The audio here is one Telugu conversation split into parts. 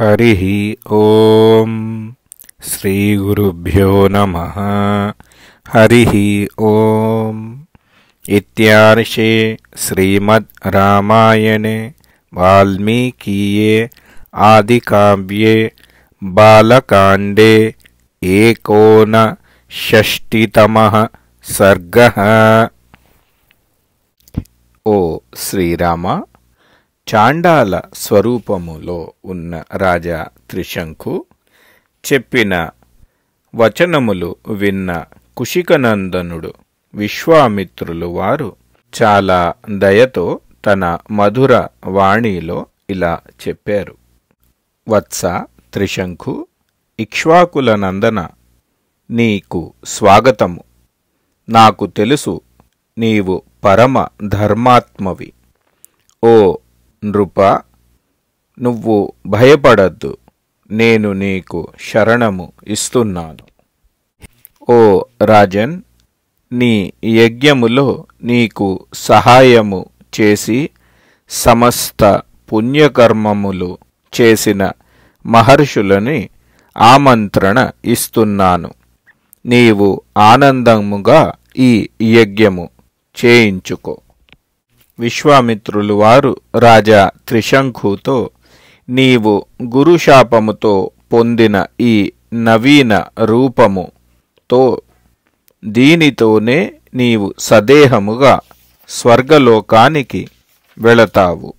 हरि हरिः ॐ श्रीगुरुभ्यो नमः। हरिः ॐ इत्यार्षे श्रीमद् रामायणे काव्ये बालकांडे एकोन एकोनषष्टितमः सर्गः। ओ श्रीराम। చాండాల స్వరూపములో ఉన్న రాజా త్రిశంకు చెప్పిన వచనములు విన్న కుశికనందనుడు విశ్వామిత్రులు వారు చాలా దయతో తన మధుర వాణిలో ఇలా చెప్పారు. వత్స త్రిశంకు ఇక్ష్వాకుల నందన నీకు స్వాగతము. నాకు తెలుసు నీవు పరమ ధర్మాత్మవి. ఓ నృప నువ్వు భయపడద్దు నేను నీకు శరణము ఇస్తున్నాను. ఓ రాజన్ నీ యజ్ఞములో నీకు సహాయము చేసి సమస్త పుణ్యకర్మములు చేసిన మహర్షులని ఆమంత్రణ ఇస్తున్నాను. నీవు ఆనందముగా ఈ యజ్ఞము చేయించుకో. విశ్వామిత్రులు వారు రాజా త్రిశంఖుతో నీవు గురుశాపముతో పొందిన ఈ నవీన రూపముతో దీనితోనే నీవు సదేహముగా స్వర్గలోకానికి వెళతావు.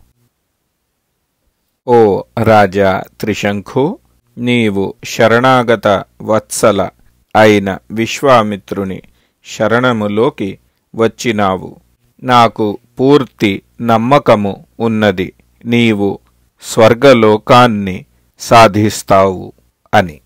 ఓ రాజా త్రిశంఖు నీవు శరణాగత వత్సల అయిన విశ్వామిత్రుని శరణములోకి వచ్చినావు. నాకు పూర్తి నమ్మకము ఉన్నది. నీవు స్వర్గలోకాన్ని సాధిస్తావు అని.